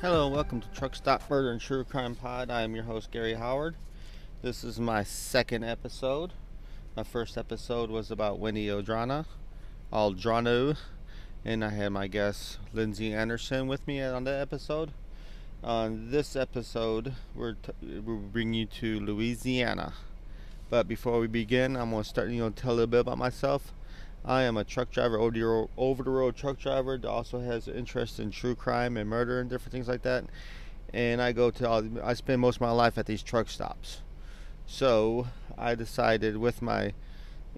Hello and welcome to Truck Stop Murder and True Crime Pod. I am your host Gary Howard. This is my second episode. My first episode was about Winnie Odrana, Aldrano, and I had my guest Lindsay Anderson with me on the episode. On this episode, we're t- we'll bring you to Louisiana. But before we begin, I'm gonna start, you know, tell a little bit about myself. I am a truck driver, over the road truck driver that also has an interest in true crime and murder and different things like that. And I go to all, I spend most of my life at these truck stops. So I decided with my,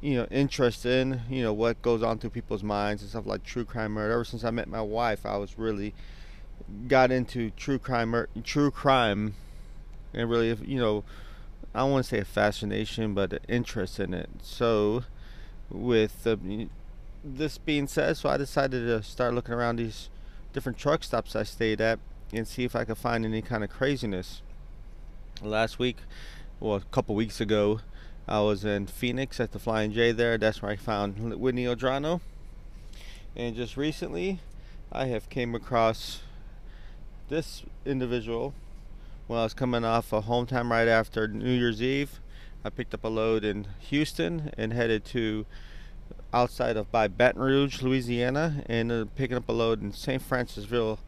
you know, interest in, you know, what goes on through people's minds and stuff like true crime murder. Ever since I met my wife, I was really got into true crime, true crime, and really, you know, I don't want to say a fascination, but an interest in it. So with uh, this being said, so I decided to start looking around these different truck stops I stayed at and see if I could find any kind of craziness. Last week, well, a couple weeks ago, I was in Phoenix at the Flying J there. That's where I found Whitney Odrano. And just recently, I have came across this individual when I was coming off a home time right after New Year's Eve I picked up a load in Houston and headed to outside of by Baton Rouge, Louisiana, and uh, picking up a load in St. Francisville,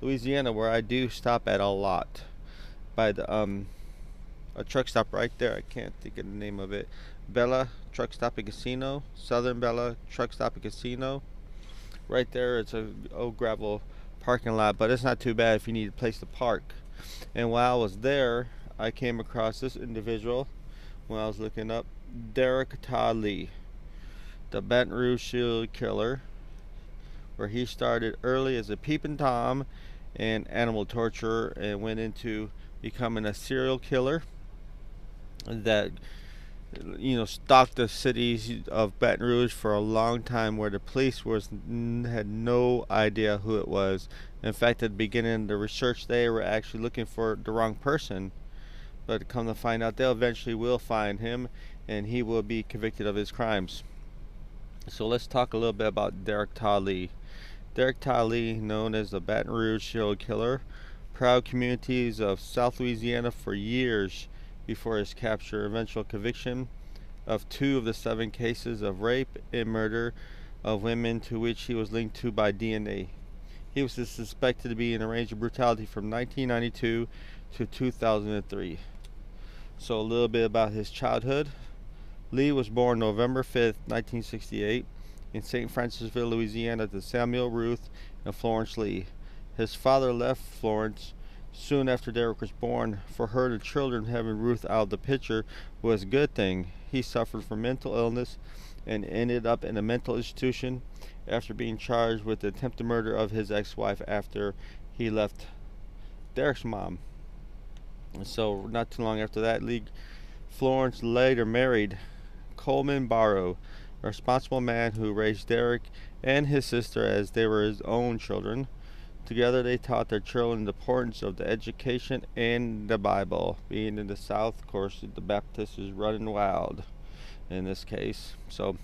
Louisiana, where I do stop at a lot. By the um, a truck stop right there. I can't think of the name of it. Bella Truck Stop and Casino, Southern Bella Truck Stop and Casino. Right there, it's a old gravel parking lot, but it's not too bad if you need a place to park. And while I was there, I came across this individual when I was looking up Derrick Lee, the Baton Rouge serial killer, where he started early as a peeping tom and animal torturer and went into becoming a serial killer that you know stalked the cities of Baton Rouge for a long time where the police was had no idea who it was. In fact at the beginning of the research they were actually looking for the wrong person but come to find out, they'll eventually will find him, and he will be convicted of his crimes. So let's talk a little bit about Derrick Lee. Derrick Lee, known as the Baton Rouge serial killer, proud communities of South Louisiana for years before his capture, eventual conviction of two of the seven cases of rape and murder of women to which he was linked to by DNA. He was suspected to be in a range of brutality from 1992 to 2003. So, a little bit about his childhood. Lee was born November 5th, 1968, in St. Francisville, Louisiana, to Samuel Ruth and Florence Lee. His father left Florence soon after Derrick was born. For her, the children having Ruth out of the picture was a good thing. He suffered from mental illness and ended up in a mental institution after being charged with the attempted murder of his ex wife after he left Derrick's mom. So not too long after that, Lee Florence later married Coleman Barrow, a responsible man who raised Derrick and his sister as they were his own children. Together, they taught their children the importance of the education and the Bible. Being in the South, of course, the Baptist is running wild in this case. So,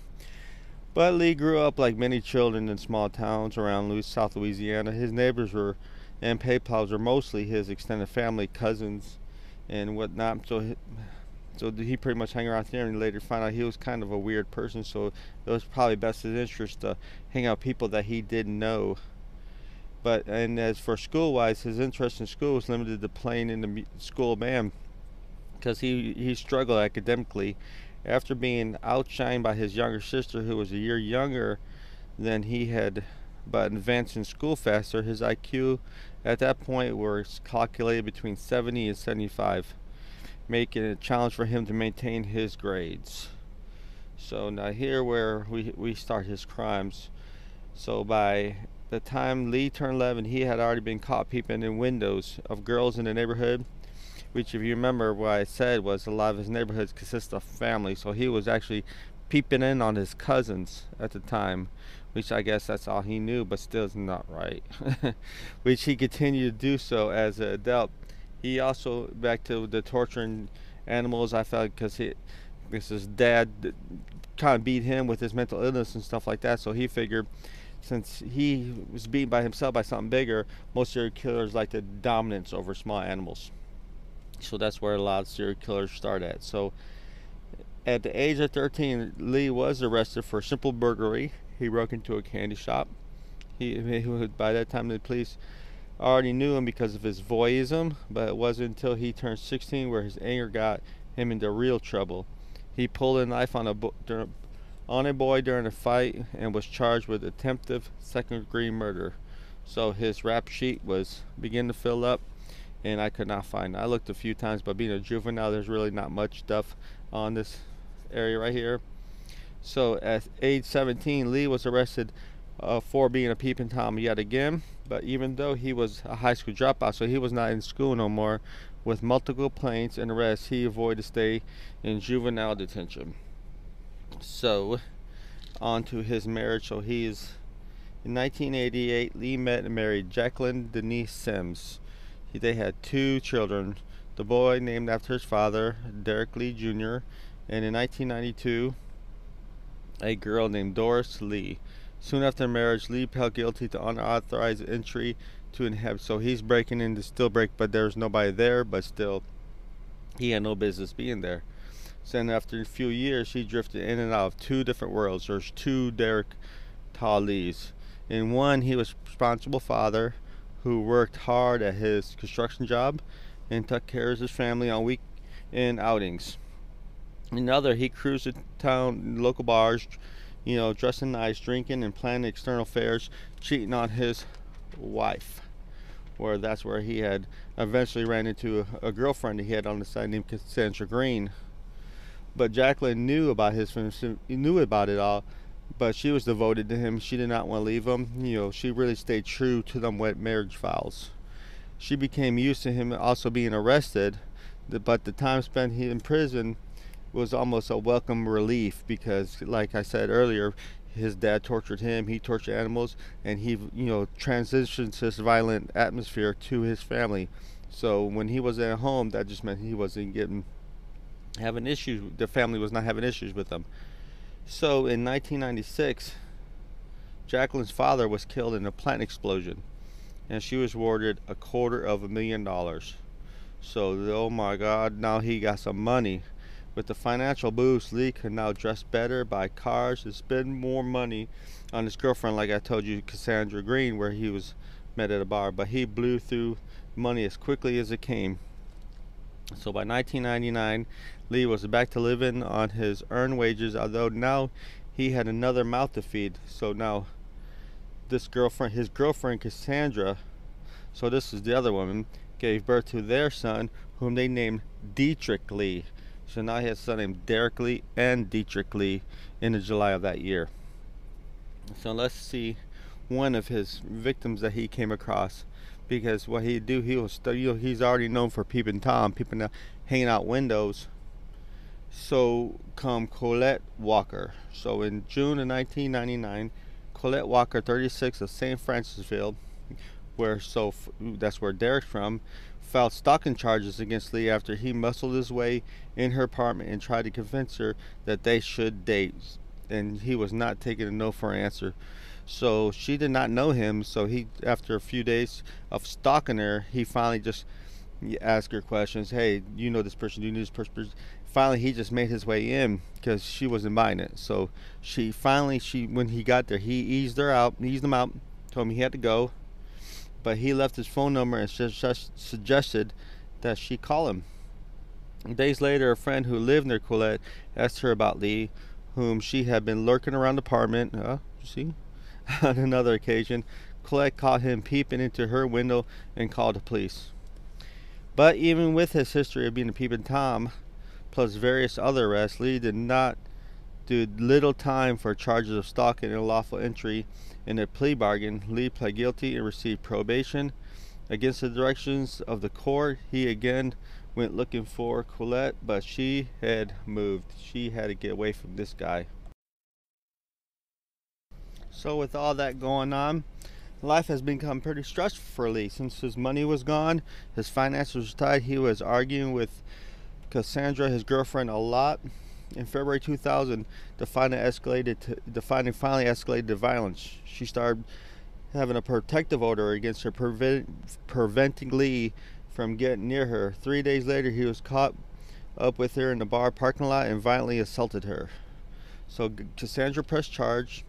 but Lee grew up like many children in small towns around South Louisiana. His neighbors were and PayPal's are mostly his extended family, cousins, and whatnot. So, he, so he pretty much hung around there, and later found out he was kind of a weird person. So it was probably best his interest to hang out people that he didn't know. But and as for school-wise, his interest in school was limited to playing in the school band because he he struggled academically after being outshined by his younger sister, who was a year younger than he had but in school faster, his IQ at that point was calculated between 70 and 75, making it a challenge for him to maintain his grades. So now here where we, we start his crimes. So by the time Lee turned 11, he had already been caught peeping in windows of girls in the neighborhood, which if you remember what I said was a lot of his neighborhoods consist of families. So he was actually peeping in on his cousins at the time, which I guess that's all he knew, but still is not right. which he continued to do so as an adult. He also back to the torturing animals. I felt because his dad kind of beat him with his mental illness and stuff like that. So he figured since he was beaten by himself by something bigger, most serial killers like the dominance over small animals. So that's where a lot of serial killers start at. So at the age of 13, Lee was arrested for simple burglary. He broke into a candy shop. He, he by that time the police already knew him because of his voyeurism, but it wasn't until he turned 16 where his anger got him into real trouble. He pulled a knife on a on a boy during a fight and was charged with attempted second degree murder. So his rap sheet was beginning to fill up and I could not find it. I looked a few times, but being a juvenile, there's really not much stuff on this area right here. So at age 17, Lee was arrested uh, for being a peeping Tom yet again. But even though he was a high school dropout, so he was not in school no more, with multiple complaints and arrests, he avoided stay in juvenile detention. So, on to his marriage. So he's in 1988. Lee met and married Jacqueline Denise Sims. He, they had two children. The boy named after his father, Derrick Lee Jr., and in 1992, a girl named Doris Lee. Soon after marriage, Lee pled guilty to unauthorized entry to inhabit. So he's breaking into still break, but there's nobody there. But still, he had no business being there. So then after a few years, he drifted in and out of two different worlds. There's two Derek Tallees. In one, he was responsible father who worked hard at his construction job and took care of his family on weekend outings. In the other, he cruised the town, local bars, you know, dressing nice, drinking and planning external affairs, cheating on his wife. Where that's where he had eventually ran into a, a girlfriend he had on the side named Cassandra Green but Jacqueline knew about his knew about it all, but she was devoted to him. She did not want to leave him. You know, she really stayed true to them wet marriage vows. She became used to him also being arrested, but the time spent in prison was almost a welcome relief because, like I said earlier, his dad tortured him, he tortured animals, and he, you know, transitioned this violent atmosphere to his family. So when he was at home, that just meant he wasn't getting having issues. The family was not having issues with him. So in 1996, Jacqueline's father was killed in a plant explosion, and she was awarded a quarter of a million dollars. So oh my God, now he got some money. With the financial boost, Lee could now dress better, buy cars, and spend more money on his girlfriend, like I told you, Cassandra Green, where he was met at a bar. But he blew through money as quickly as it came. So by 1999, Lee was back to living on his earned wages, although now he had another mouth to feed. So now this girlfriend, his girlfriend Cassandra, so this is the other woman, gave birth to their son, whom they named Dietrich Lee. So now he has a son named Derrick Lee and Dietrich Lee in the July of that year. So let's see one of his victims that he came across because what he'd do, he was he's already known for peeping Tom, peeping out, hanging out windows. So come Colette Walker. So in June of 1999, Colette Walker, 36 of St. Francisville, where so that's where Derrick's from, filed stalking charges against Lee after he muscled his way in her apartment and tried to convince her that they should date, and he was not taking a no for an answer. So she did not know him. So he, after a few days of stalking her, he finally just asked her questions. Hey, you know this person? Do you know this person? Finally, he just made his way in because she wasn't buying it. So she finally, she when he got there, he eased her out, eased him out, told him he had to go, but he left his phone number and suggested that she call him. Days later, a friend who lived near Colette asked her about Lee, whom she had been lurking around the apartment. Uh, you see, On another occasion, Colette caught him peeping into her window and called the police. But even with his history of being a peeping Tom, plus various other arrests, Lee did not do little time for charges of stalking and unlawful entry. In a plea bargain, Lee pled guilty and received probation. Against the directions of the court, he again went looking for Colette, but she had moved. She had to get away from this guy. So with all that going on, life has become pretty stressful for Lee. Since his money was gone, his finances were tight, he was arguing with Cassandra, his girlfriend, a lot. In February 2000, the finding escalated. To, the finding finally escalated to violence. She started having a protective order against her, prevent, preventing Lee from getting near her. Three days later, he was caught up with her in the bar parking lot and violently assaulted her. So Cassandra pressed charge,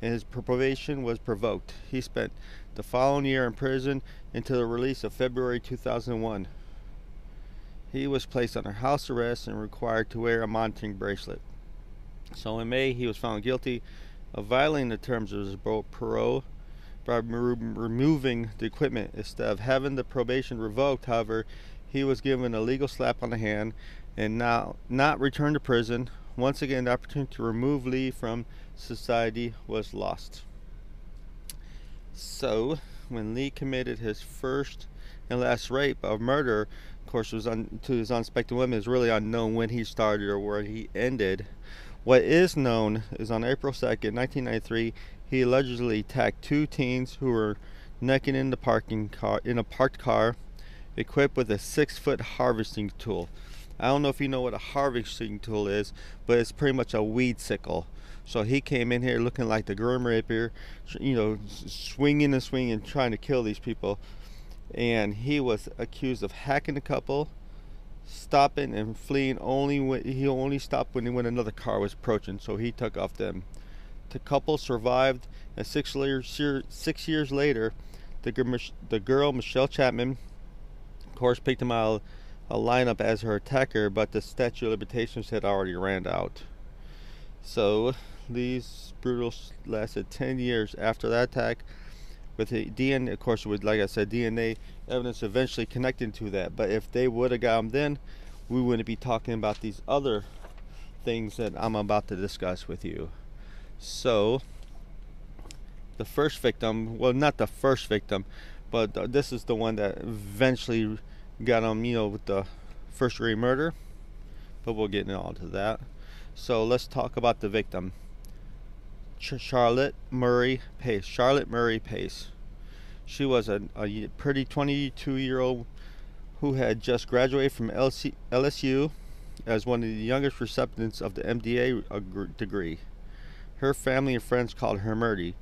and his probation was provoked. He spent the following year in prison until the release of February 2001. He was placed under house arrest and required to wear a monitoring bracelet. So in May, he was found guilty of violating the terms of his parole by removing the equipment instead of having the probation revoked. However, he was given a legal slap on the hand and now not returned to prison. Once again, the opportunity to remove Lee from society was lost. So, when Lee committed his first and last rape of murder, course, was un- to his unsuspecting women, is really unknown when he started or where he ended. What is known is on April 2nd, 1993, he allegedly attacked two teens who were necking in the parking car in a parked car, equipped with a six-foot harvesting tool. I don't know if you know what a harvesting tool is, but it's pretty much a weed sickle. So he came in here looking like the Grim Reaper, you know, swinging and swinging, trying to kill these people. And he was accused of hacking a couple, stopping and fleeing only when he only stopped when when another car was approaching. So he took off them. The couple survived, and six years six years later, the the girl Michelle Chapman, of course, picked him out a lineup as her attacker, but the statute of limitations had already ran out. So these brutals lasted 10 years after that attack with the DNA, of course, with like I said, DNA evidence eventually connecting to that. But if they would have got them then, we wouldn't be talking about these other things that I'm about to discuss with you. So, the first victim, well, not the first victim, but this is the one that eventually got him, you know, with the first degree murder. But we'll get into all to that. So let's talk about the victim. Charlotte Murray Pace. Charlotte Murray Pace. She was a, a pretty 22 year old who had just graduated from LC, LSU as one of the youngest recipients of the MBA uh, degree. Her family and friends called her Murdy.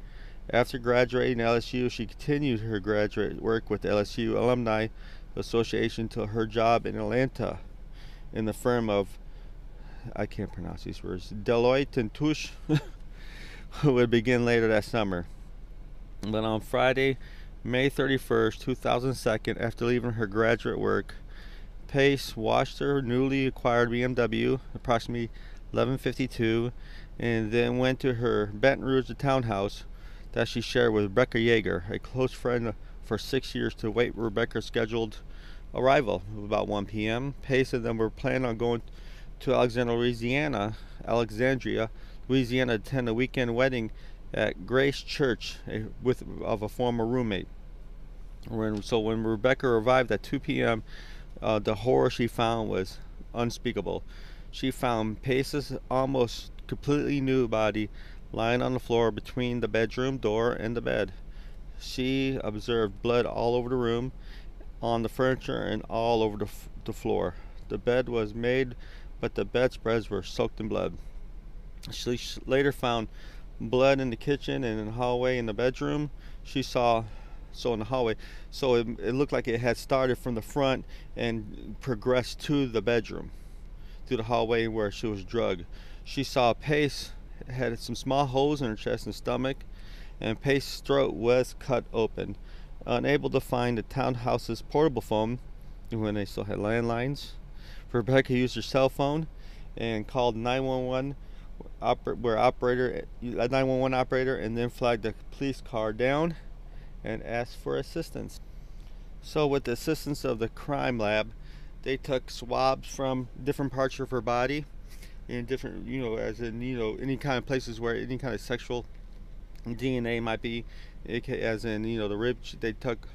After graduating LSU, she continued her graduate work with the LSU Alumni Association till her job in Atlanta in the firm of I can't pronounce these words Deloitte and Touche would begin later that summer. But on Friday, May 31st, 2002, after leaving her graduate work, Pace washed her newly acquired BMW, approximately 11:52, and then went to her Baton Rouge townhouse that she shared with Rebecca Yeager, a close friend for six years, to wait Rebecca's scheduled arrival of about 1 p.m. Pace and them were planning on going to Alexandria, Louisiana, Alexandria, Louisiana, to attend a weekend wedding at Grace Church a, with of a former roommate. When, so when Rebecca arrived at 2 p.m., uh, the horror she found was unspeakable. She found Pace's almost completely new body lying on the floor between the bedroom door and the bed. She observed blood all over the room, on the furniture, and all over the, f- the floor. The bed was made but the bedspreads were soaked in blood. She later found blood in the kitchen and in the hallway in the bedroom. She saw so in the hallway so it, it, looked like it had started from the front and progressed to the bedroom through the hallway where she was drugged. She saw pace had some small holes in her chest and stomach and pace's throat was cut open. Unable to find the townhouse's portable phone when they still had landlines. Rebecca used her cell phone and called 911 oper- where operator 911 operator and then flagged the police car down and asked for assistance. So with the assistance of the crime lab, they took swabs from different parts of her body in different, you know, as in, you know, any kind of places where any kind of sexual DNA might be, as in, you know, the rib, they took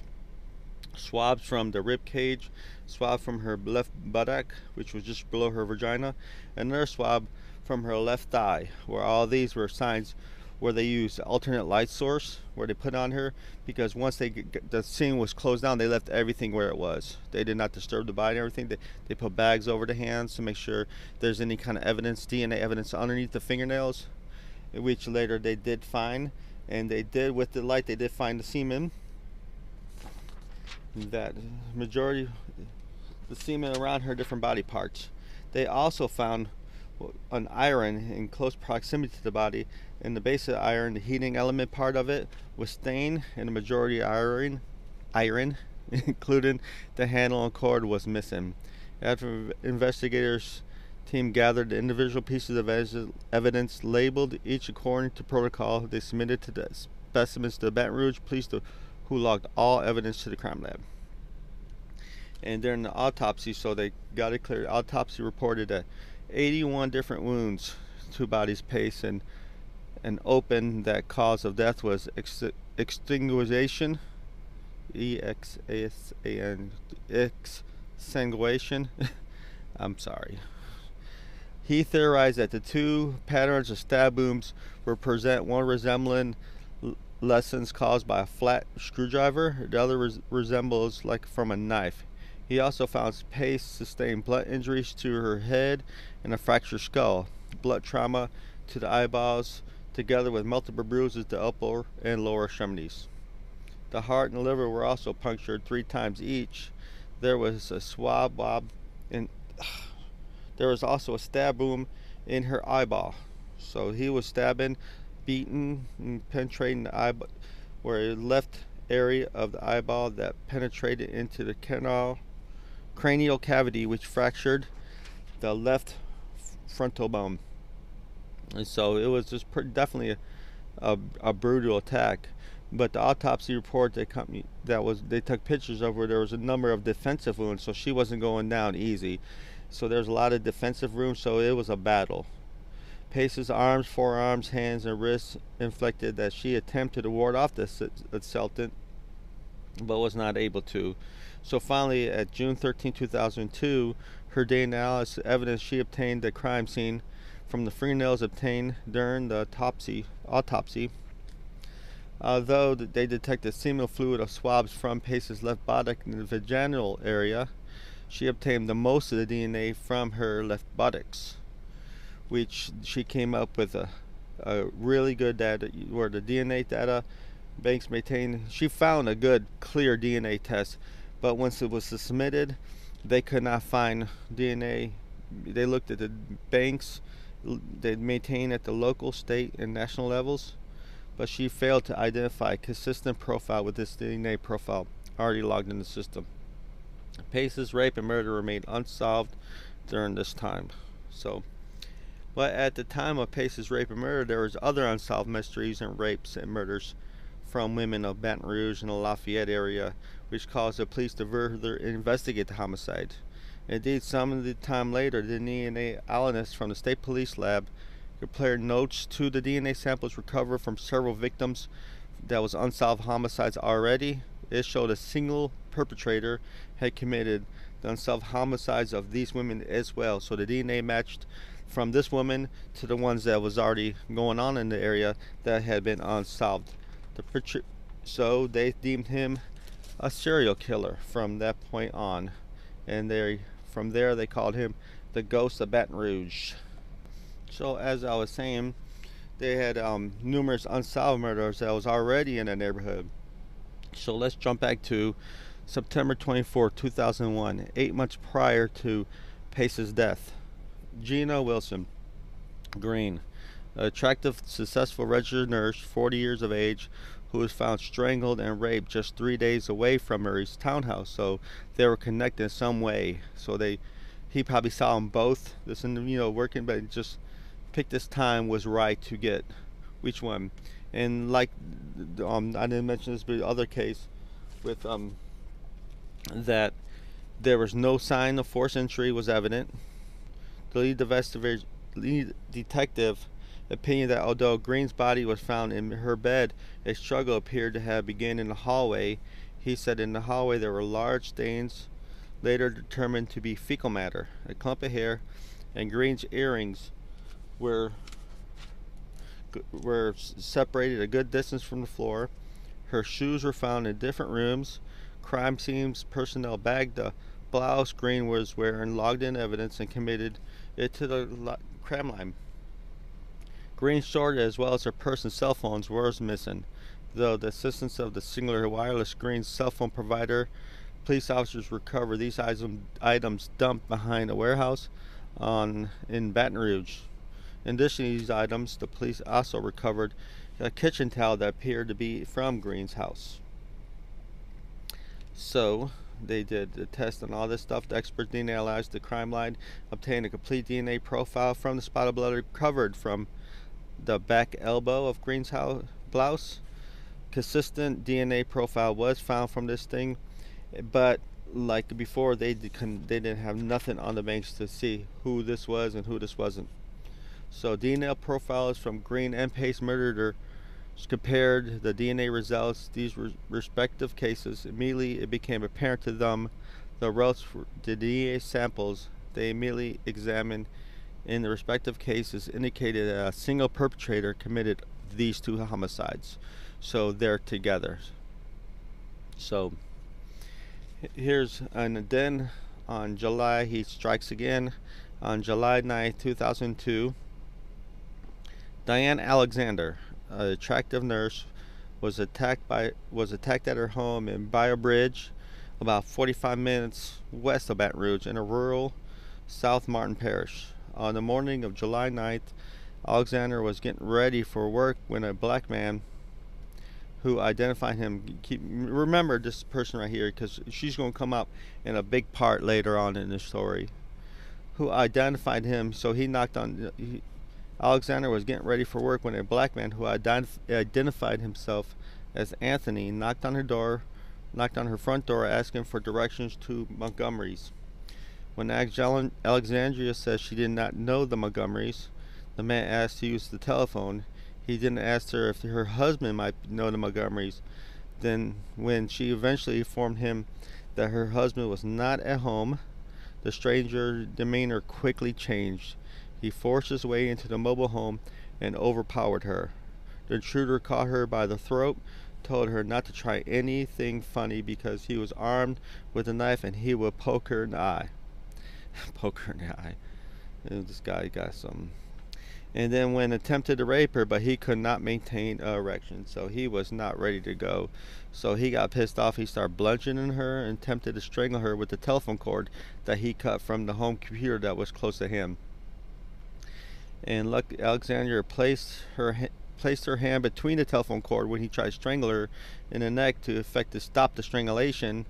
swabs from the rib cage, swab from her left buttock, which was just below her vagina, and another swab from her left thigh, where all these were signs where they used alternate light source where they put on her because once they the scene was closed down they left everything where it was. They did not disturb the body and everything. They, they put bags over the hands to make sure there's any kind of evidence dna evidence underneath the fingernails which later they did find. And they did with the light they did find the semen. That majority the semen around her different body parts. They also found an iron in close proximity to the body. In the base of the iron, the heating element part of it was stained, and the majority iron, iron, including the handle and cord, was missing. After investigators team gathered the individual pieces of evidence, labeled each according to protocol, they submitted to the specimens to the Baton Rouge Police, who logged all evidence to the crime lab. And during the autopsy, so they got it clear. Autopsy reported that 81 different wounds to body's pace and an open that cause of death was ex- extinguishation e x a s a n exsanguation i'm sorry. He theorized that the two patterns of stab wounds were present one resembling lessons caused by a flat screwdriver the other res- resembles like from a knife. He also found Pace sustained blunt injuries to her head and a fractured skull, blood trauma to the eyeballs, together with multiple bruises to upper and lower extremities. The heart and liver were also punctured three times each. There was a swab bob and there was also a stab wound in her eyeball. So he was stabbing, beaten, and penetrating the eyeball where it left area of the eyeball that penetrated into the canal cranial cavity which fractured the left frontal bone. And so it was just definitely a, a, a, brutal attack. But the autopsy report they company that was they took pictures of where there was a number of defensive wounds, so she wasn't going down easy. So there's a lot of defensive wounds, so it was a battle. Pace's arms, forearms, hands, and wrists inflicted that she attempted to ward off the assailtant, but was not able to. So finally, at June 13, 2002, her DNA evidence she obtained the crime scene from the fingernails obtained during the autopsy. autopsy. Uh, Although they detected seminal fluid of swabs from Pace's left buttock in the vaginal area, she obtained the most of the DNA from her left buttocks, which she came up with a, a really good data where the DNA data banks maintained. She found a good, clear DNA test but once it was submitted, they could not find DNA. They looked at the banks they maintain at the local, state, and national levels, but she failed to identify a consistent profile with this DNA profile already logged in the system. Pace's rape and murder remained unsolved during this time. So, but at the time of Pace's rape and murder, there was other unsolved mysteries and rapes and murders from women of Baton Rouge and the Lafayette area which caused the police to further investigate the homicide. Indeed, some of the time later, the DNA analyst from the state police lab compared notes to the DNA samples recovered from several victims that was unsolved homicides already. It showed a single perpetrator had committed the unsolved homicides of these women as well. So the DNA matched from this woman to the ones that was already going on in the area that had been unsolved. The so they deemed him a serial killer from that point on. And they from there they called him the ghost of Baton Rouge. So as I was saying, they had um, numerous unsolved murders that was already in the neighborhood. So let's jump back to September 24, 2001, eight months prior to Pace's death. Gina Wilson Green, attractive, successful registered nurse, 40 years of age, who was found strangled and raped just three days away from Murray's townhouse. So they were connected in some way. So they, he probably saw them both. This and you know working, but just picked this time was right to get which one. And like um, I didn't mention this, but other case with um that there was no sign of forced entry was evident. The lead, lead detective opinion that although Green's body was found in her bed, a struggle appeared to have begun in the hallway. He said in the hallway there were large stains, later determined to be fecal matter. A clump of hair and Green's earrings were were separated a good distance from the floor. Her shoes were found in different rooms. Crime scenes personnel bagged the blouse Green was wearing, logged in evidence, and committed it to the crime line. Green's short as well as her purse and cell phones was missing. Though the assistance of the Cingular Wireless Green's cell phone provider, police officers recovered these items dumped behind a warehouse on in Baton Rouge. In addition to these items, the police also recovered a kitchen towel that appeared to be from Green's house. So, they did the test on all this stuff. The expert DNA analyzed the crime line, obtained a complete DNA profile from the spot of blood recovered from the back elbow of Green's blouse. Consistent DNA profile was found from this thing, but like before, they they didn't have nothing on the banks to see who this was and who this wasn't. So DNA profiles from Green and Pace murderer compared the DNA results these re respective cases. Immediately, it became apparent to them the the DNA samples they immediately examined in the respective cases indicated a single perpetrator committed these two homicides. So they're together. So here's and then on July he strikes again on July 9, 2002. Diane Alexander, an attractive nurse, was attacked by was attacked at her home in Breaux Bridge, about 45 minutes west of Baton Rouge in a rural St. Martin parish. On the morning of July 9th, Alexander was getting ready for work when a black man who identified him keep remember this person right here because she's going to come up in a big part later on in the story who identified him. So he knocked on he, Alexander was getting ready for work when a black man who identif identified himself as Anthony knocked on her door knocked on her front door asking for directions to Montgomery's when Alexandria says she did not know the Montgomerys the man asked to use the telephone he didn't ask her if her husband might know the Montgomerys. Then, when she eventually informed him that her husband was not at home, the stranger's demeanor quickly changed. He forced his way into the mobile home and overpowered her. The intruder caught her by the throat, told her not to try anything funny because he was armed with a knife and he would poke her in the eye. Poke her in the eye. This guy got some. And then when attempted to rape her but he could not maintain an erection so he was not ready to go. So he got pissed off. He started bludgeoning her and attempted to strangle her with the telephone cord that he cut from the home computer that was close to him. And look alexandra placed her placed her hand between the telephone cord when he tried to strangle her in the neck to effect to stop the strangulation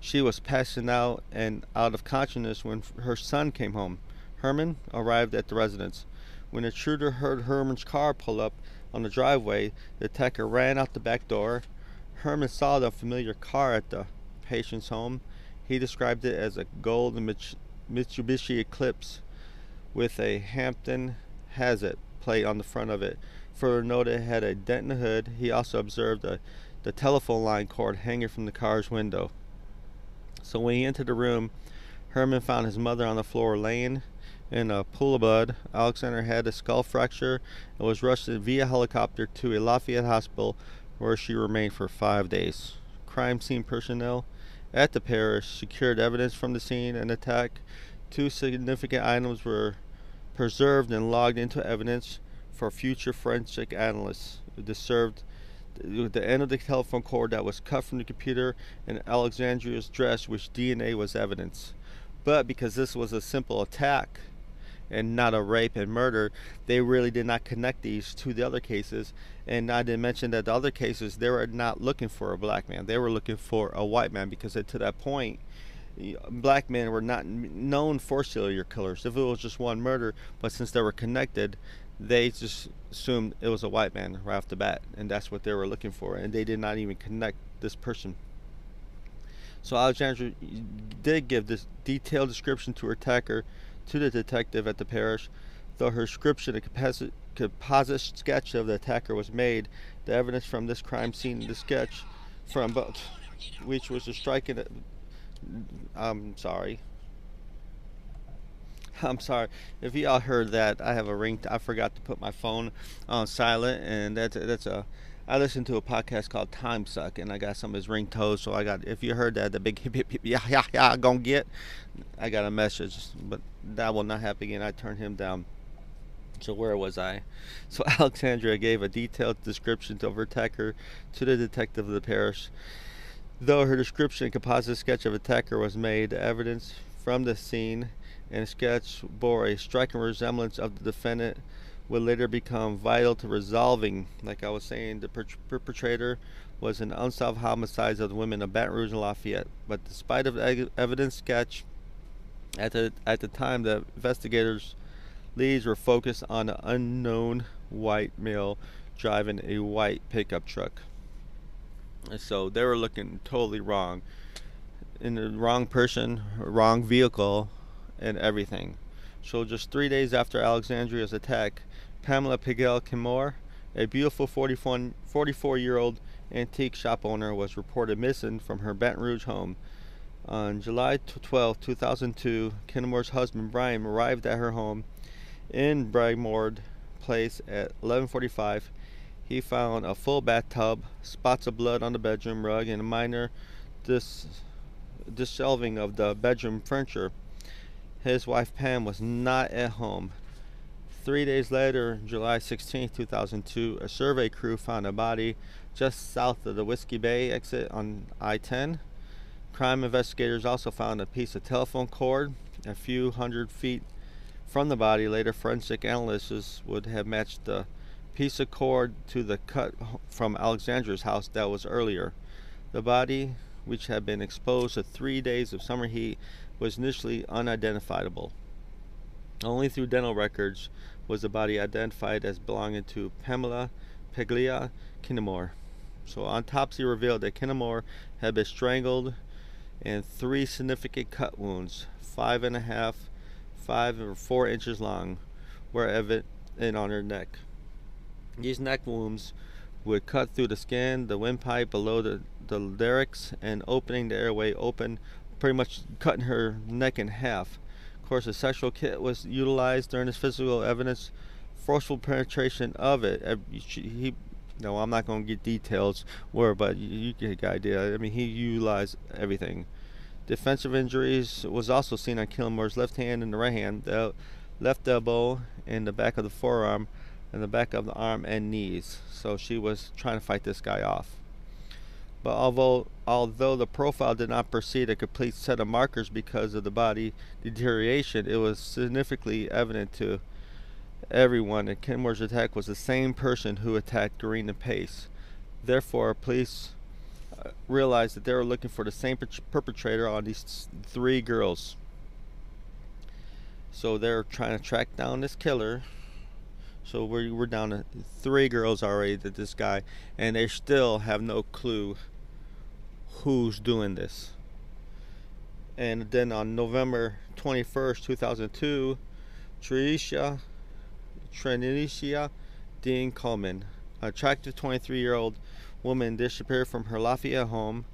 she was passing out and out of consciousness when her son came home herman arrived at the residence when the intruder heard Herman's car pull up on the driveway, the attacker ran out the back door. Herman saw the familiar car at the patient's home. He described it as a gold Mitsubishi Eclipse with a Hampton Hazard plate on the front of it. Further noted it had a dent in the hood. He also observed a, the telephone line cord hanging from the car's window. So when he entered the room, Herman found his mother on the floor laying in a pool of blood. Alexander had a skull fracture and was rushed via helicopter to a Lafayette hospital where she remained for five days. Crime scene personnel at the parish secured evidence from the scene and attack. Two significant items were preserved and logged into evidence for future forensic analysts. This served the end of the telephone cord that was cut from the computer and Alexandria's dress, which DNA was evidence. But because this was a simple attack, and not a rape and murder, they really did not connect these to the other cases. And I didn't mention that the other cases, they were not looking for a black man. They were looking for a white man because to that point, black men were not known for serial killers. If it was just one murder, but since they were connected, they just assumed it was a white man right off the bat. And that's what they were looking for. And they did not even connect this person. So Alexandra did give this detailed description to her attacker to the detective at the parish. Though her description and composite, sketch of the attacker was made, the evidence from this crime scene, the sketch from both, which was a striking. I'm sorry. I'm sorry if y'all heard that. I have a ring. I forgot to put my phone on silent, and that's that's a. I listened to a podcast called Time Suck, and I got some of his ringtones. So I got. If you heard that, the big hip hip hip yeah yeah yeah gonna get. I got a message, but that will not happen again. I turned him down. So where was I? So Alexandria gave a detailed description of her attacker to the detective of the parish. Though her description and composite sketch of attacker was made, evidence from the scene and sketch bore a striking resemblance of the defendant would later become vital to resolving. Like I was saying, the perpetrator was an unsolved homicide of the women of Baton Rouge and Lafayette. But despite of the evidence sketch, at the at the time, the investigators' leads were focused on an unknown white male driving a white pickup truck. And so they were looking totally wrong, in the wrong person, wrong vehicle, and everything. So just three days after Alexandria's attack, Pamela Piglia Kinamore, a beautiful 44 year old antique shop owner, was reported missing from her Baton Rouge home. On July 12, 2002, Kinamore's husband Brian arrived at her home in Bragmord Place at 11:45. He found a full bathtub, spots of blood on the bedroom rug, and a minor dis- of the bedroom furniture his wife Pam was not at home. Three days later, July 16, 2002, a survey crew found a body just south of the Whiskey Bay exit on I 10. Crime investigators also found a piece of telephone cord a few hundred feet from the body. Later, forensic analysts would have matched the piece of cord to the cut from Alexandra's house that was earlier. The body, which had been exposed to three days of summer heat, was initially unidentifiable. Only through dental records was the body identified as belonging to Pamela Piglia Kinamore. So autopsy revealed that Kinamore had been strangled and three significant cut wounds, five and a half, five or four inches long, were evident on her neck. These neck wounds would cut through the skin, the windpipe below the, the larynx, and opening the airway open pretty much cutting her neck in half. Of course, a sexual kit was utilized during this physical evidence. Forceful penetration of it. Uh, he, no, I'm not going to get details where, but you, get the idea. I mean, he utilized everything. Defensive injuries was also seen on Killmore's left hand and the right hand, the left elbow and the back of the forearm, and the back of the arm and knees. So she was trying to fight this guy off. But although although the profile did not precede a complete set of markers because of the body deterioration, it was significantly evident to everyone that Kenmore's attack was the same person who attacked Doreen Pace. Therefore, police uh, realized that they were looking for the same perpetrator on these three girls. So they're trying to track down this killer so we're, we're down to three girls already that this guy, and they still have no clue who's doing this. And then on November 21st, 2002, Tricia, Trinicia Dean Coleman, an attractive 23 year old woman, disappeared from her Lafayette home.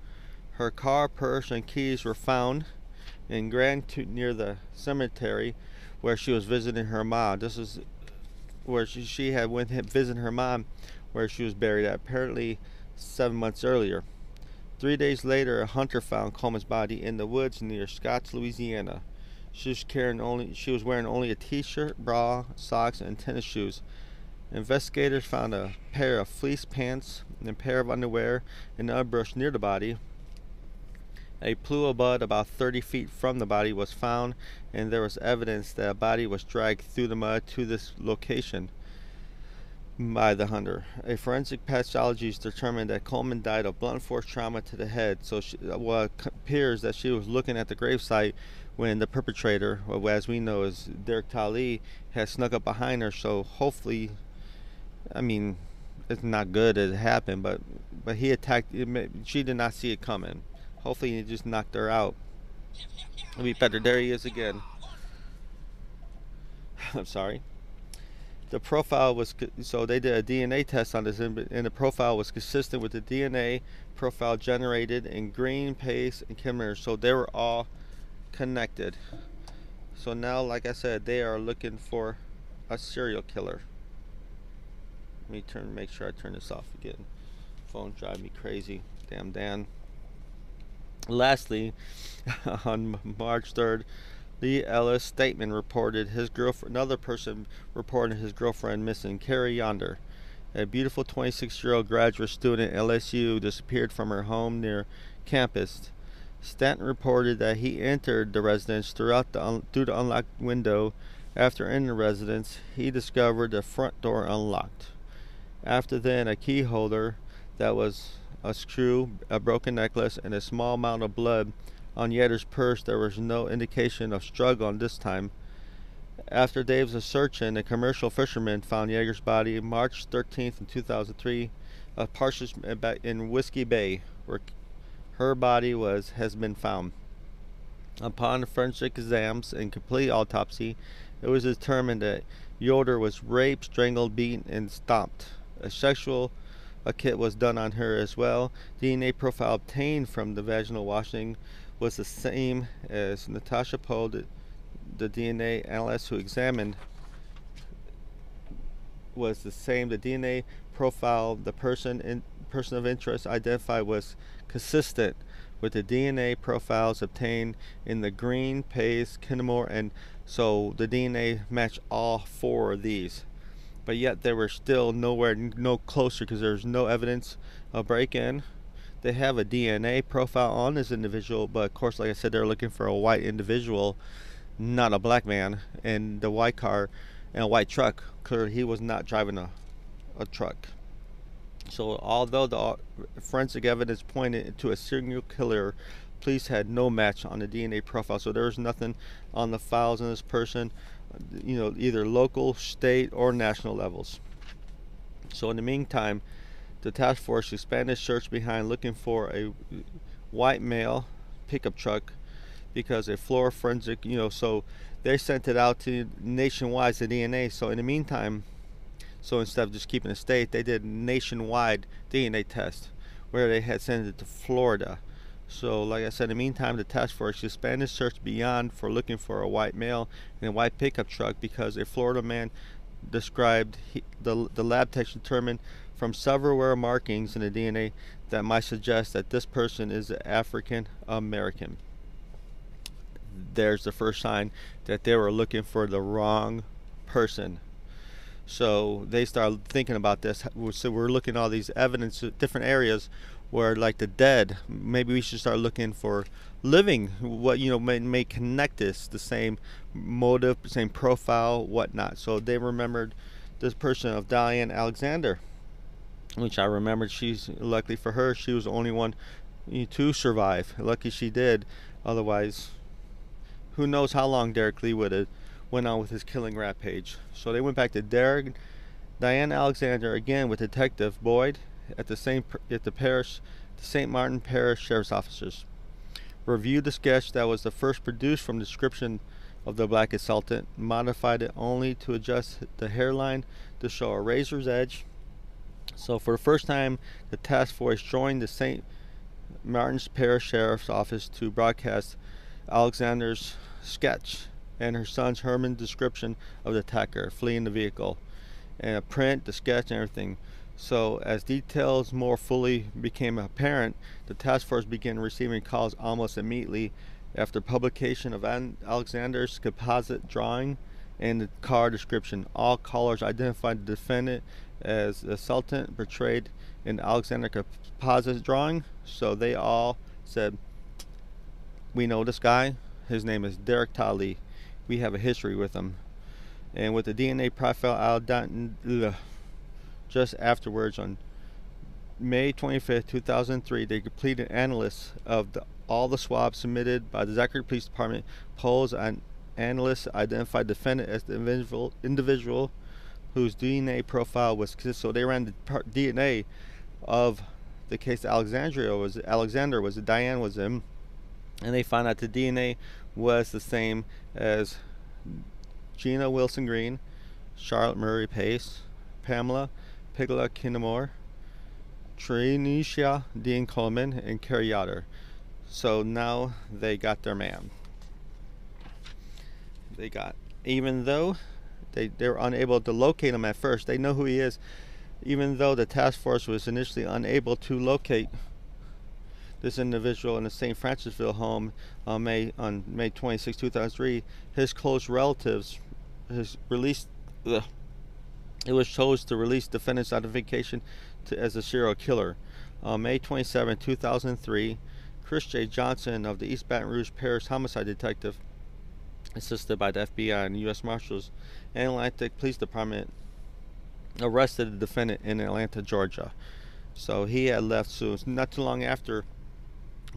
Her car, purse, and keys were found in Grand near the cemetery where she was visiting her mom. This is where she, she had went visit her mom where she was buried at apparently seven months earlier. Three days later, a hunter found Coleman's body in the woods near Scotts, Louisiana. She was carrying only she was wearing only a t-shirt, bra, socks, and tennis shoes. Investigators found a pair of fleece pants and a pair of underwear in the underbrush near the body. A pluo about 30 feet from the body was found, and there was evidence that a body was dragged through the mud to this location by the hunter. A forensic pathologist determined that Coleman died of blunt force trauma to the head. So, she, well, it appears that she was looking at the gravesite when the perpetrator, as we know, is Derrick Todd Lee, had snuck up behind her. So, hopefully, I mean, it's not good that it happened, but but he attacked. She did not see it coming. Hopefully he just knocked her out. It'll be better. There he is again. I'm sorry. The profile was so they did a DNA test on this, and the profile was consistent with the DNA profile generated in Green, Pace, and Kimmer. So they were all connected. So now, like I said, they are looking for a serial killer. Let me turn, make sure I turn this off again. Phone drive me crazy. Damn Dan. Lastly, on March 3rd, Lee Ellis statement reported his girlfriend. Another person reported his girlfriend missing. Carrie Yoder, a beautiful 26-year-old graduate student at LSU, disappeared from her home near campus. Stanton reported that he entered the residence throughout the un- through the unlocked window. After entering the residence, he discovered the front door unlocked. After then, a key holder that was a screw, a broken necklace, and a small amount of blood on Yoder's purse. There was no indication of struggle this time. After days of searching, a commercial fisherman found Yoder's body March 13th in 2003, a partial in Whiskey Bay, where her body was has been found. Upon forensic exams and complete autopsy, it was determined that Yoder was raped, strangled, beaten, and stomped. A sexual a kit was done on her as well. DNA profile obtained from the vaginal washing was the same as Natasha Poe, the, the DNA analyst who examined was the same. The DNA profile, the person in person of interest identified was consistent with the DNA profiles obtained in the Green, Pace, Kinamore, and so the DNA matched all four of these. But yet they were still nowhere no closer because there's no evidence of break-in. They have a DNA profile on this individual, but of course, like I said, they're looking for a white individual, not a black man. And the white car and a white truck, clearly he was not driving a, a truck. So, although the uh, forensic evidence pointed to a serial killer, police had no match on the DNA profile. So, there was nothing on the files on this person, you know, either local, state, or national levels. So, in the meantime, the task force expanded search behind looking for a white male pickup truck because a floor forensic, you know, so they sent it out to nationwide the DNA. So, in the meantime, so instead of just keeping it state, they did nationwide DNA test where they had sent it to Florida. So, like I said, in the meantime, the task force expanded search beyond for looking for a white male in a white pickup truck because a Florida man described he, the the lab tech determined from several rare markings in the DNA that might suggest that this person is African American. There's the first sign that they were looking for the wrong person. So they started thinking about this. So we're looking at all these evidence, different areas where, like the dead, maybe we should start looking for living. What you know may, may connect us the same motive, same profile, whatnot. So they remembered this person of Diane Alexander, which I remembered. She's luckily for her, she was the only one eh, to survive. Lucky she did. Otherwise, who knows how long Derrick Lee would have went on with his killing rampage. So they went back to Derrick, Diane Alexander again with Detective Boyd at the same at the parish, the St. Martin Parish Sheriff's officers. Reviewed the sketch that was the first produced from the description of the black assaultant, modified it only to adjust the hairline to show a razor's edge. So for the first time, the task force joined the St. Martin's Parish Sheriff's Office to broadcast Alexander's sketch and her son's Herman description of the attacker fleeing the vehicle, and a print, the sketch, and everything. So, as details more fully became apparent, the task force began receiving calls almost immediately after publication of Alexander's composite drawing and the car description. All callers identified the defendant as the assailtant portrayed in Alexander composite drawing. So they all said, "We know this guy. His name is Derrick Todd we have a history with him. And with the DNA profile out just afterwards on May 25th, 2003, they completed an analysis of the, all the swabs submitted by the Zachary Police Department. Polls and analysts identified the defendant as the individual, individual whose DNA profile was so they ran the DNA of the case Alexandria was Alexander was Diane was him and they found out the DNA was the same as Gina Wilson Green, Charlotte Murray Pace, Pamela Piglia Kinamore, Trinisha Dean Coleman, and Carrie Yoder. So now they got their man. they got. Even though they, they were unable to locate him at first, they know who he is. Even though the task force was initially unable to locate this individual in the St. Francisville home on May on May 26, 2003, his close relatives has released. Ugh, it was chose to release defendant's identification to, as a serial killer. On May 27, 2003, Chris J. Johnson of the East Baton Rouge Parish Homicide Detective, assisted by the FBI and U.S. Marshals and Atlanta Police Department, arrested the defendant in Atlanta, Georgia. So he had left soon. Not too long after,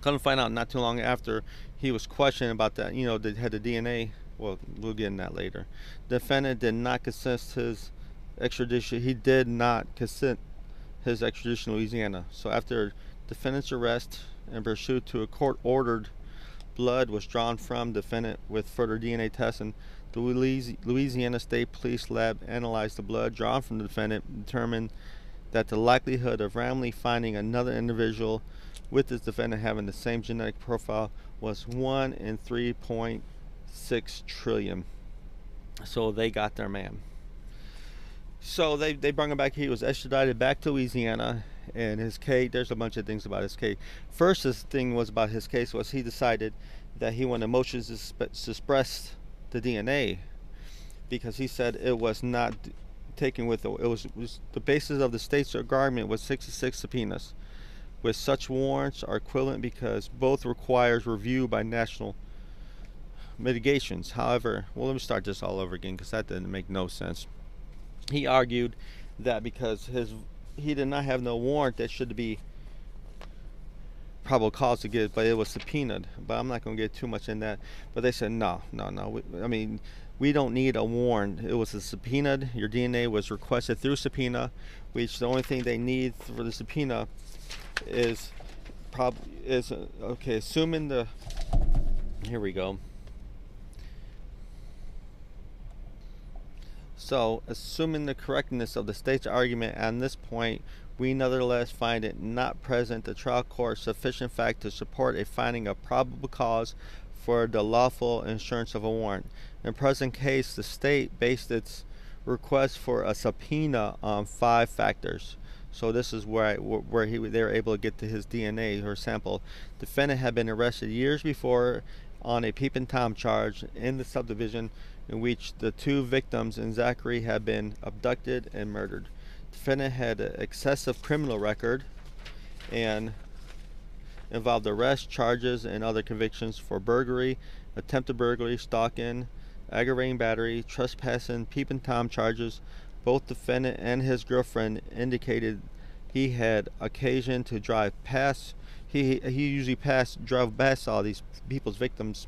to find out, not too long after, he was questioned about that. You know, they had the DNA. Well, we'll get in that later. Defendant did not consent his extradition. He did not consent his extradition to Louisiana. So after defendant's arrest and pursuit to a court-ordered blood was drawn from defendant with further DNA testing. The Louisiana State Police Lab analyzed the blood drawn from the defendant, determined that the likelihood of randomly finding another individual with this defendant having the same genetic profile was 1 in 3.6 trillion. So they got their man. So they, they brought him back. He was extradited back to Louisiana. And his case, there's a bunch of things about his case. First, this thing was about his case was he decided that he wanted motions to suppress the DNA because he said it was not taken with it was, was the basis of the state's argument was 66 subpoenas with such warrants are equivalent because both requires review by national mitigations however well let me start this all over again because that didn't make no sense he argued that because his he did not have no warrant that should be probable cause to get but it was subpoenaed. But i'm not going to get too much in that. But they said no no no. We, i mean we don't need a warrant. It was a subpoenaed your dna was requested through subpoena which the only thing they need for the subpoena is probably is uh, okay assuming the here we go So, assuming the correctness of the state's argument on this point, we nevertheless find it not present the trial court sufficient fact to support a finding of probable cause for the lawful insurance of a warrant. In present case, the state based its request for a subpoena on five factors. So this is where I, where he they were able to get to his DNA or sample. Defendant had been arrested years before on a peep and tom charge in the subdivision in which the two victims and Zachary had been abducted and murdered. Defendant had an excessive criminal record and involved arrest charges and other convictions for burglary, attempted burglary, stalking, aggravating battery, trespassing, peeping tom charges. Both defendant and his girlfriend indicated he had occasion to drive past. He he usually passed drove past all these people's victims.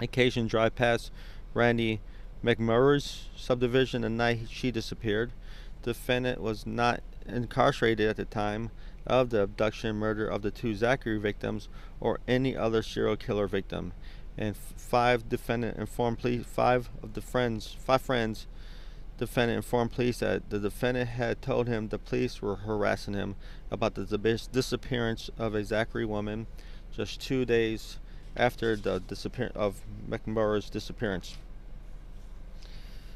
Occasion drive past Randy McMurray's subdivision the night she disappeared. Defendant was not incarcerated at the time of the abduction and murder of the two Zachary victims or any other serial killer victim. And five defendant informed police five of the friends five friends defendant informed police that the defendant had told him the police were harassing him about the disappearance of a Zachary woman just two days after the disappearance of McMurray's disappearance.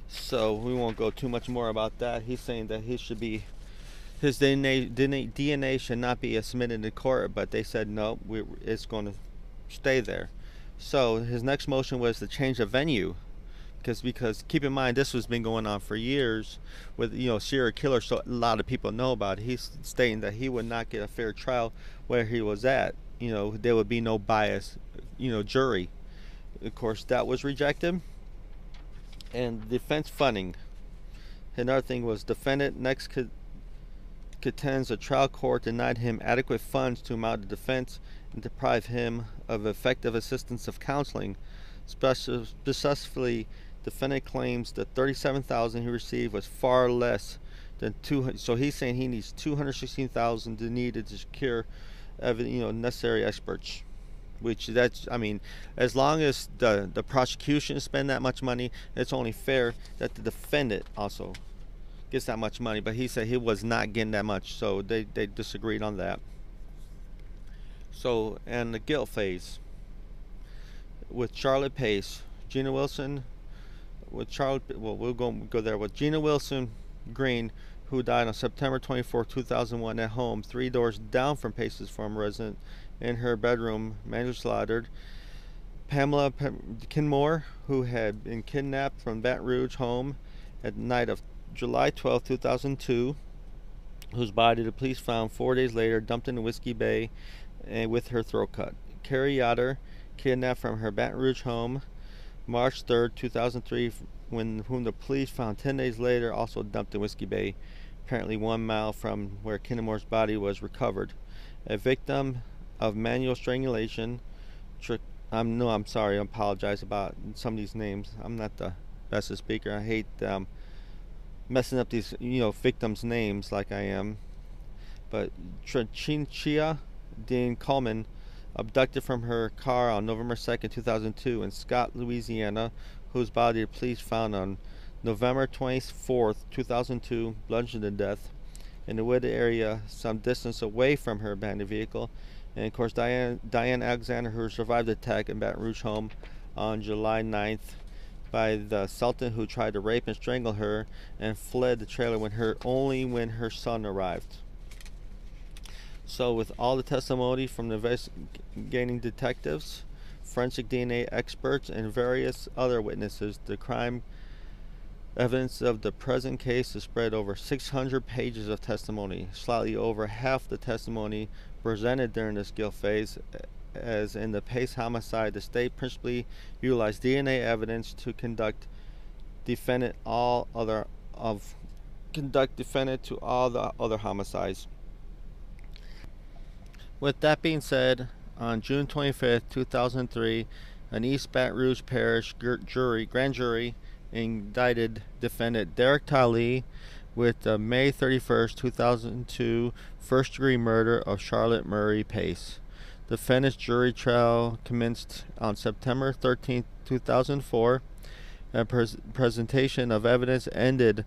So we won't go too much more about that. He's saying that he should be his DNA, DNA should not be submitted to court, but they said no, we, it's going to stay there. So his next motion was to change the venue, because because keep in mind this has been going on for years with you know serial killer, so a lot of people know about. It. He's stating that he would not get a fair trial where he was at. You know there would be no bias, you know jury. Of course that was rejected and defense funding. Another thing was defendant next contends the trial court denied him adequate funds to mount a defense and deprive him of effective assistance of counseling. Specifically, defendant claims the 37000 he received was far less than two. So he's saying he needs 216000 to needed to secure, you know, necessary experts which that's i mean as long as the the prosecution spend that much money it's only fair that the defendant also gets that much money but he said he was not getting that much so they they disagreed on that so and the guilt phase with charlotte pace Gina Wilson, with Charlotte. Well, we'll go go there with Gina Wilson Green, who died on September 24, 2001, at home, three doors down from Pace's former resident, in her bedroom, manually slaughtered. Pamela Kinamore, who had been kidnapped from Baton Rouge home at night of July 12, 2002, whose body the police found four days later dumped in Whiskey Bay and with her throat cut. Carrie Yoder, kidnapped from her Baton Rouge home March 3, 2003, when whom the police found 10 days later also dumped in Whiskey Bay, apparently one mile from where Kinamore's body was recovered. A victim of manual strangulation. I'm no, I'm sorry. I apologize about some of these names. I'm not the best speaker. I hate um, messing up these you know victims' names like I am. But Trinchinchia Dean Coleman abducted from her car on November 2nd, 2002 in Scott, Louisiana, whose body the police found on November 24th, 2002, bludgeoned to death in the wooded area some distance away from her abandoned vehicle. And of course, Diane, Diane Alexander, who survived the attack in Baton Rouge home on July 9th by the Sultan who tried to rape and strangle her and fled the trailer when her only when her son arrived. So, with all the testimony from the investigating detectives, forensic DNA experts, and various other witnesses, the crime evidence of the present case is spread over 600 pages of testimony. Slightly over half the testimony presented during this guilt phase, as in the Pace homicide, the state principally utilized DNA evidence to conduct defendant all other of conduct defendant to all the other homicides. With that being said, on June 25, 2003, an East Baton Rouge Parish jury, grand jury indicted defendant Derrick Todd Lee with the May 31, 2002 first degree murder of Charlotte Murray Pace. The defendant's jury trial commenced on September 13, 2004. and pres- presentation of evidence ended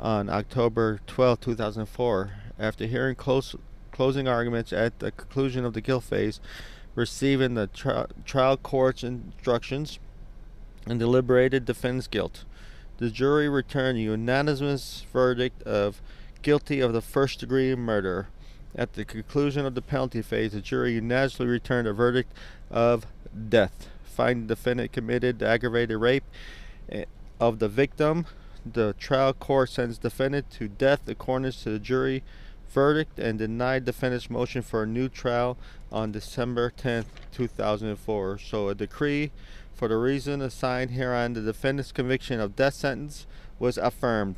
on October 12, 2004. After hearing close closing arguments at the conclusion of the guilt phase, receiving the tri- trial court's instructions and deliberated defendant's guilt. The jury returned a unanimous verdict of guilty of the first degree murder. At the conclusion of the penalty phase, the jury unanimously returned a verdict of death, finding the defendant committed the aggravated rape eh, of the victim. The trial court sentenced defendant to death according to the jury verdict and denied defendant's motion for a new trial on December 10, 2004. So a decree for the reason assigned hereon the defendant's conviction of death sentence was affirmed.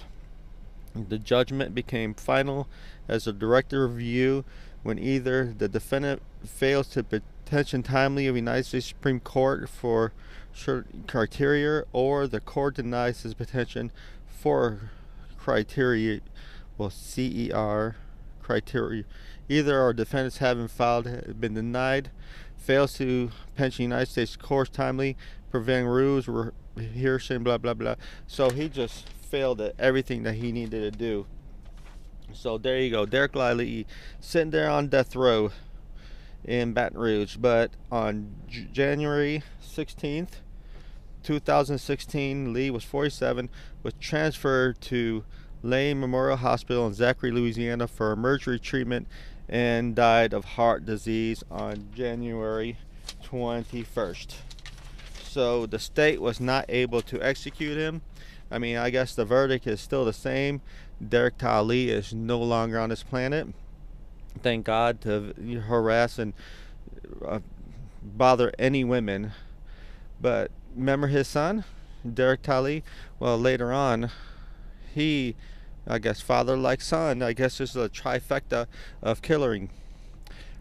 The judgment became final as a direct review when either the defendant fails to petition timely of United States Supreme Court for certain criteria or the court denies his petition for criteria well CER criteria. Either our defendants having filed been denied, fails to pension United States courts timely, preventing rules, rehearsing, blah blah blah. So he just failed at everything that he needed to do. So there you go, Derrick Lively sitting there on death row in Baton Rouge. But on J- January 16th, 2016, Lee was 47, was transferred to Lane Memorial Hospital in Zachary, Louisiana for emergency treatment and died of heart disease on January 21st. So the state was not able to execute him. I mean, I guess the verdict is still the same. Derrick Todd Lee is no longer on this planet. Thank God to harass and uh, bother any women. But remember his son, Derrick Todd Lee? Well, later on, he, I guess, father like son. I guess this is a trifecta of killing.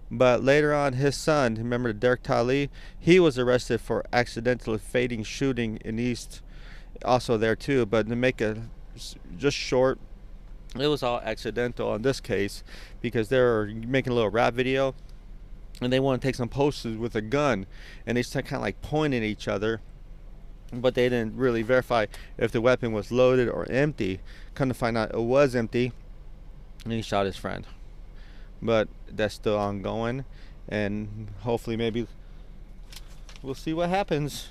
But later on, his son, remember Derrick Todd Lee, he was arrested for accidentally fading shooting in East, also there too. But to make it just short, it was all accidental in this case because they were making a little rap video and they want to take some posters with a gun and they start kind of like pointing at each other but they didn't really verify if the weapon was loaded or empty. Come to find out it was empty, and he shot his friend. But that's still ongoing, and hopefully, maybe we'll see what happens.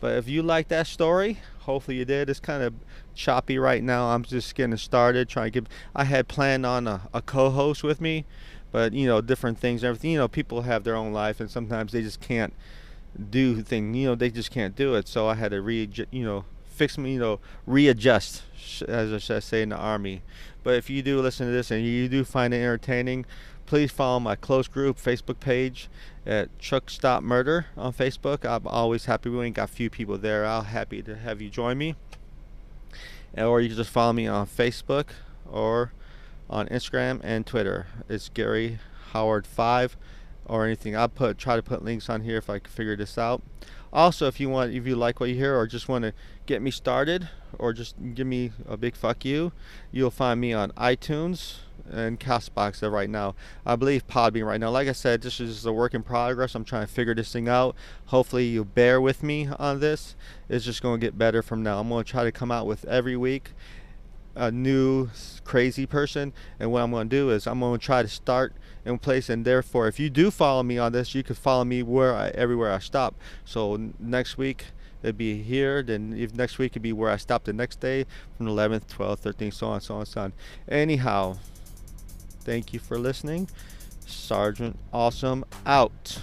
But if you like that story, hopefully you did. It's kind of choppy right now. I'm just getting started, trying to get. I had planned on a, a co-host with me, but you know, different things, and everything. You know, people have their own life, and sometimes they just can't do thing. You know, they just can't do it. So I had to re, you know, fix me, you know, readjust, as I say in the army. But if you do listen to this and you do find it entertaining, please follow my close group Facebook page at Truck Stop Murder on Facebook. I'm always happy. We ain't got few people there. I'll happy to have you join me. Or you can just follow me on Facebook or on Instagram and Twitter. It's Gary Howard Five or anything. I'll put try to put links on here if I can figure this out. Also, if you want, if you like what you hear, or just want to get me started, or just give me a big fuck you, you'll find me on iTunes and Castbox right now. I believe Podbean right now. Like I said, this is a work in progress. I'm trying to figure this thing out. Hopefully, you bear with me on this. It's just going to get better from now. I'm going to try to come out with every week a new crazy person and what I'm going to do is I'm going to try to start in place and therefore if you do follow me on this you can follow me where I, everywhere I stop. So next week it'd be here then if next week could be where I stop the next day from 11th 12th 13th so on so on so on. Anyhow thank you for listening. Sergeant Awesome out